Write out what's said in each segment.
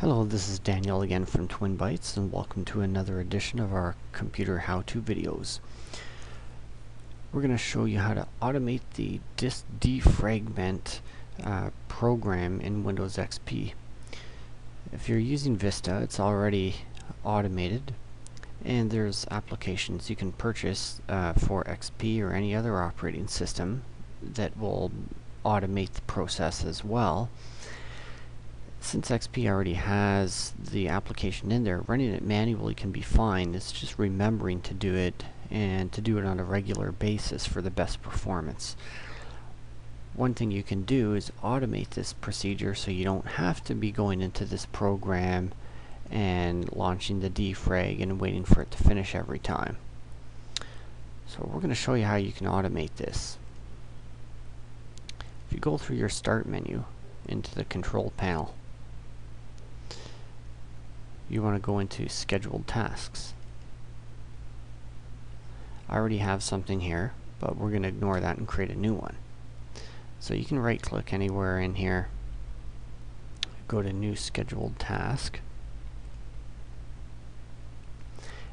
Hello, this is Daniel again from Twin Bytes and welcome to another edition of our computer how-to videos. We're going to show you how to automate the disk defragment uh, program in Windows XP. If you're using Vista, it's already automated and there's applications you can purchase uh, for XP or any other operating system that will automate the process as well. Since XP already has the application in there, running it manually can be fine. It's just remembering to do it and to do it on a regular basis for the best performance. One thing you can do is automate this procedure so you don't have to be going into this program and launching the defrag and waiting for it to finish every time. So we're going to show you how you can automate this. If you go through your start menu into the control panel, you want to go into scheduled tasks. I already have something here, but we're going to ignore that and create a new one. So you can right click anywhere in here, go to new scheduled task,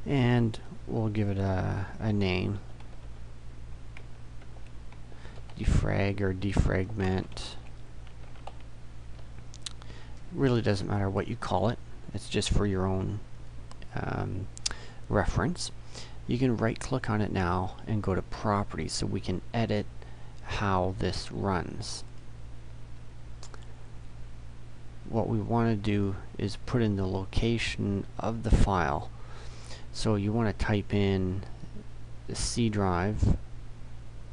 and we'll give it a, a name. Defrag or defragment. Really doesn't matter what you call it it's just for your own um, reference. You can right click on it now and go to properties so we can edit how this runs. What we want to do is put in the location of the file. So you want to type in the C drive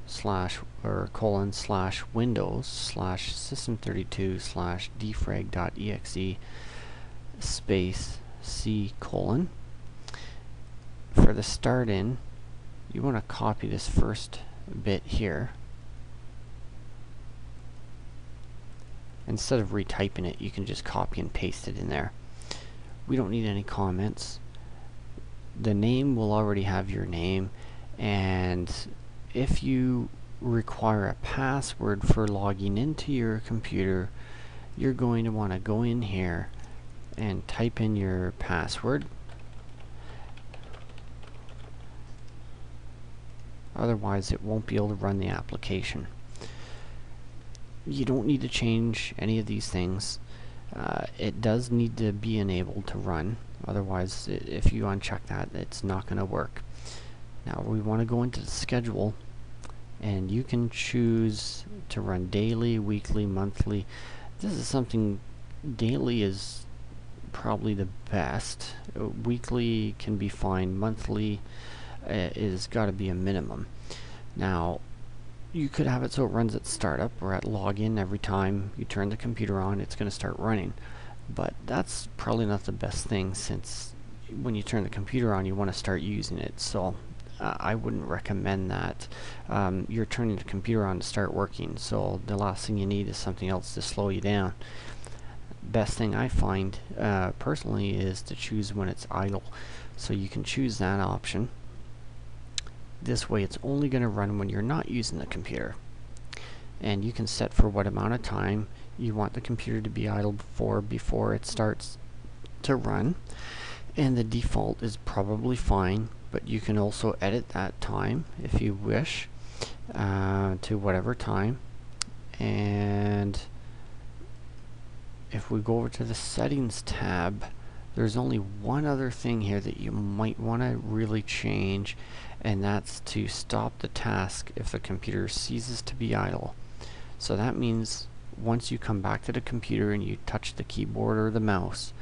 slash or colon slash windows slash system32 slash defrag.exe space C colon. For the start in, you want to copy this first bit here. Instead of retyping it, you can just copy and paste it in there. We don't need any comments the name will already have your name and if you require a password for logging into your computer you're going to want to go in here and type in your password otherwise it won't be able to run the application you don't need to change any of these things uh, it does need to be enabled to run Otherwise, if you uncheck that, it's not going to work. Now we want to go into the schedule and you can choose to run daily, weekly, monthly. This is something daily is probably the best. Uh, weekly can be fine. Monthly uh, is got to be a minimum. Now you could have it so it runs at startup or at login every time you turn the computer on it's going to start running but that's probably not the best thing since when you turn the computer on you want to start using it so uh, I wouldn't recommend that um, you're turning the computer on to start working so the last thing you need is something else to slow you down best thing I find uh, personally is to choose when it's idle. So you can choose that option. This way it's only going to run when you're not using the computer. And you can set for what amount of time you want the computer to be idle for before it starts to run. And the default is probably fine but you can also edit that time if you wish uh, to whatever time. And if we go over to the settings tab there's only one other thing here that you might want to really change and that's to stop the task if the computer ceases to be idle. So that means once you come back to the computer and you touch the keyboard or the mouse,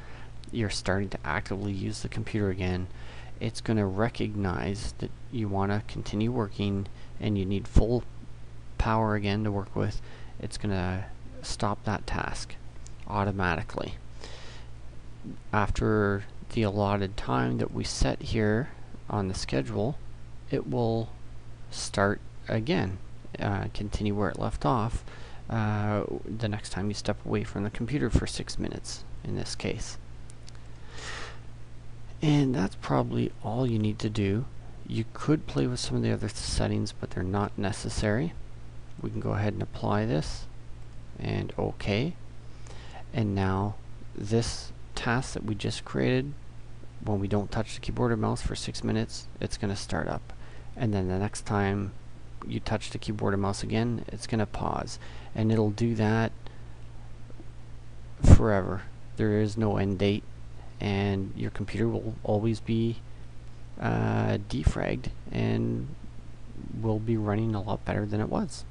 you're starting to actively use the computer again, it's going to recognize that you want to continue working and you need full power again to work with. It's going to stop that task automatically. After the allotted time that we set here on the schedule, it will start again, uh, continue where it left off uh, the next time you step away from the computer for six minutes in this case. And that's probably all you need to do. You could play with some of the other settings, but they're not necessary. We can go ahead and apply this and OK. And now this task that we just created, when we don't touch the keyboard or mouse for six minutes, it's going to start up. And then the next time you touch the keyboard or mouse again, it's going to pause. And it'll do that forever. There is no end date, and your computer will always be uh, defragged and will be running a lot better than it was.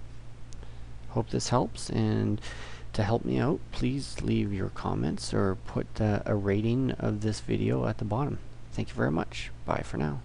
Hope this helps, and to help me out, please leave your comments or put uh, a rating of this video at the bottom. Thank you very much. Bye for now.